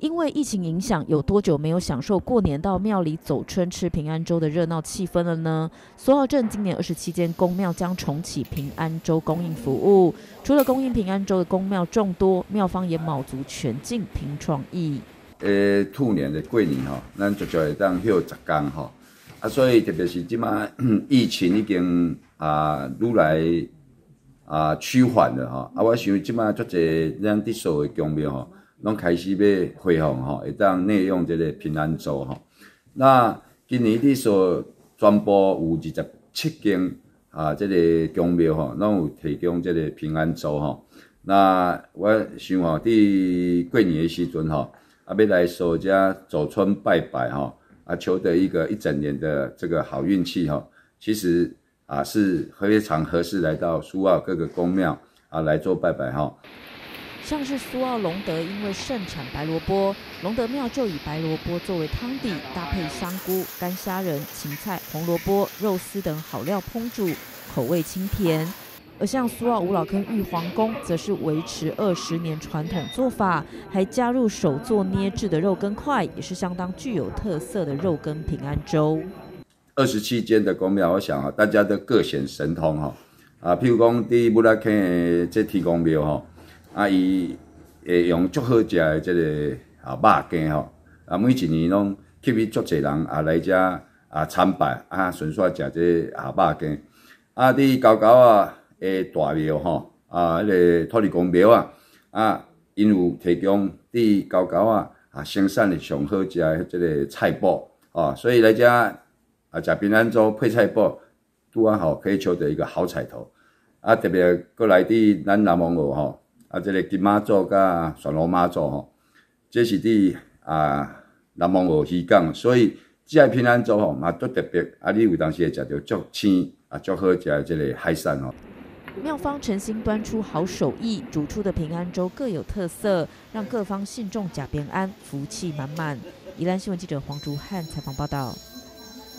因为疫情影响，有多久没有享受过年到庙里走春吃平安粥的热闹气氛了呢？苏澳镇今年二十七间公庙将重启平安粥供应服务，除了供应平安粥的公庙众多，庙方也卯足全劲拼创意。呃，兔年的过年吼，咱就就会当休十天吼，啊，所以特别是即马 疫情已经啊愈来啊趋缓了吼，啊，我想即马足侪咱伫所的公庙吼。拢开始要恢复吼，会当内用这个平安粥吼。那今年伫所全部有二十七间啊，这个宫庙吼，拢有提供这个平安粥吼。那我想吼，伫过年的时阵吼，啊，要来所家走村拜拜吼，啊，求得一个一整年的这个好运气吼。其实啊，是非常合适来到苏澳各个宫庙啊来做拜拜吼。像是苏澳隆德，因为盛产白萝卜，隆德庙就以白萝卜作为汤底，搭配香菇、干虾仁、芹菜、红萝卜、肉丝等好料烹煮，口味清甜。而像苏澳五老坑玉皇宫，则是维持二十年传统做法，还加入手做捏制的肉羹块，也是相当具有特色的肉羹平安粥。二十七间的宫庙，我想啊，大家都各显神通哈。啊，譬如讲第一步来看这提公庙哈。啊，伊会用足好食诶即个啊肉羹吼，啊每一年拢吸引足侪人啊来遮啊参拜啊，顺续食即啊肉羹。啊，伫高高啊诶大庙吼，啊迄个土地公庙啊，啊因有提供伫高高啊啊生产诶上好食的即个菜脯啊，所以来遮啊食平安粥配菜脯，拄啊吼可以求得一个好彩头。啊，特别过来伫咱南蒙古吼。啊，这个金马座甲双龙马座吼，这是伫啊南蒙古渔港，所以这个平安粥吼嘛都特别。啊，你有当时会食到足鲜啊足好食的这个海产哦。妙方诚心端出好手艺，煮出的平安粥各有特色，让各方信众假平安，福气满满。宜兰新闻记者黄竹汉采访报道。